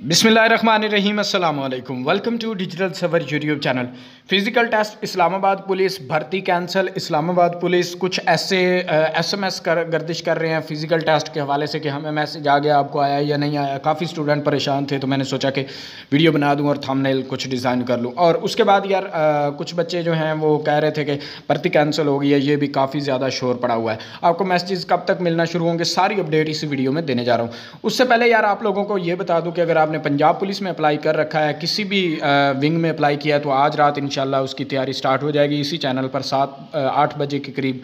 बिसमीम अल्लाम welcome to digital सवर YouTube channel physical test Islamabad police भर्ती कैंसिल इस्लामाबाद पुलिस कुछ ऐसे एसएमएस कर गर्दिश कर रहे हैं फ़िज़िकल टेस्ट के हवाले से कि हमें मैसेज आ गया आपको आया या नहीं आया। काफ़ी स्टूडेंट परेशान थे तो मैंने सोचा कि वीडियो बना दूँ और थंबनेल कुछ डिज़ाइन कर लूँ। और उसके बाद यार आ, कुछ बच्चे जो हैं वो कह रहे थे कि भर्ती कैंसिल हो गई है ये भी काफ़ी ज़्यादा शोर पड़ा हुआ है। आपको मैसेज कब तक मिलना शुरू होंगे सारी अपडेट इस वीडियो में देने जा रहा हूँ। उससे पहले यार आप लोगों को ये बता दूँ कि अगर आपने पंजाब पुलिस में अप्लाई कर रखा है, किसी भी विंग में अप्लाई किया है तो आज रात इंशाल्लाह उसकी तैयारी स्टार्ट हो जाएगी। इसी चैनल पर सात आठ बजे के करीब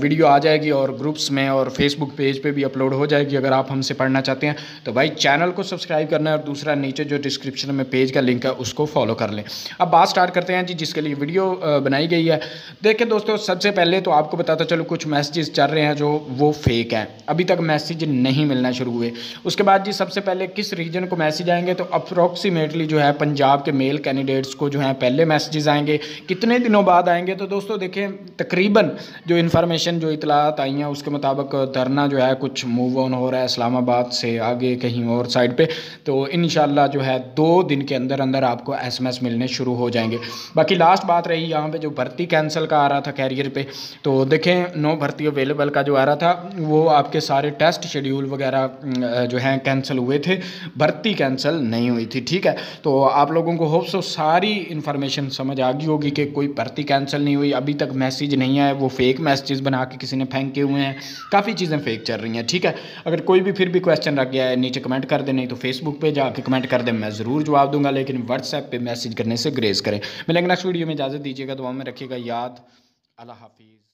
वीडियो आ जाएगी और ग्रुप्स में और फेसबुक पेज पे भी अपलोड हो जाएगी, अगर आप हमसे पढ़ना चाहते हैं। तो भाई चैनल को सब्सक्राइब करना है और दूसरा नीचे जो डिस्क्रिप्शन में पेज का लिंक है, उसको फॉलो कर लें। अब बात स्टार्ट करते हैं जी, जिसके लिए वीडियो बनाई गई है। देखिए दोस्तों, सबसे पहले तो आपको बताता चलो, कुछ मैसेजेस चल रहे हैं जो वो फेक हैं। अभी तक मैसेज नहीं मिलना शुरू हुए। उसके बाद जी, सबसे पहले किस रीजन को मैसेज आएँगे तो अप्रॉक्सीमेटली जो है पंजाब के मेल कैंडिडेट्स को जो है पहले मैसेजेस आएँगे। कितने दिनों बाद आएँगे? तो दोस्तों देखें, तकरीबन जो इन्फॉर्मेशन जो इतलात आई हैं, उसके मुताबिक धरना जो है कुछ मूव ऑन हो रहा है इस्लामाबाद से आगे कहीं और साइड पर तो इन जो है दो दिन के अंदर अंदर आपको एसएमएस मिलने शुरू हो जाएँगे। बाकी लास्ट बात रही यहाँ पर जो भर्ती कैंसिल का आ रहा था कैरियर पर तो देखें नो भर्ती अवेलेबल का जो आ रहा था, वो आपके सारे टेस्ट शेड्यूल वगैरह जो हैं कैंसिल हुए थे। भर्ती कैंसिल नहीं हुई थी, ठीक है? तो आप लोगों को होप्स सारी इन्फॉर्मेशन समझ आ गई होगी कि कोई भर्ती कैंसिल नहीं हुई, अभी तक मैसेज नहीं आया, वो फेक मैसेज बना के किसी ने फेंके हुए हैं, काफ़ी चीज़ें फेक चल रही हैं, ठीक है? अगर कोई भी फिर भी क्वेश्चन रख गया है, नीचे कमेंट कर दे, नहीं तो फेसबुक पे जाके कमेंट कर दे, मैं ज़रूर जवाब दूँगा, लेकिन व्हाट्सएप पे मैसेज करने से ग्रेज करें। मिलेंगे नेक्स्ट वीडियो में, इजाज़त दीजिएगा दुआ में रखिएगा, याद, अल्लाह हाफिज़।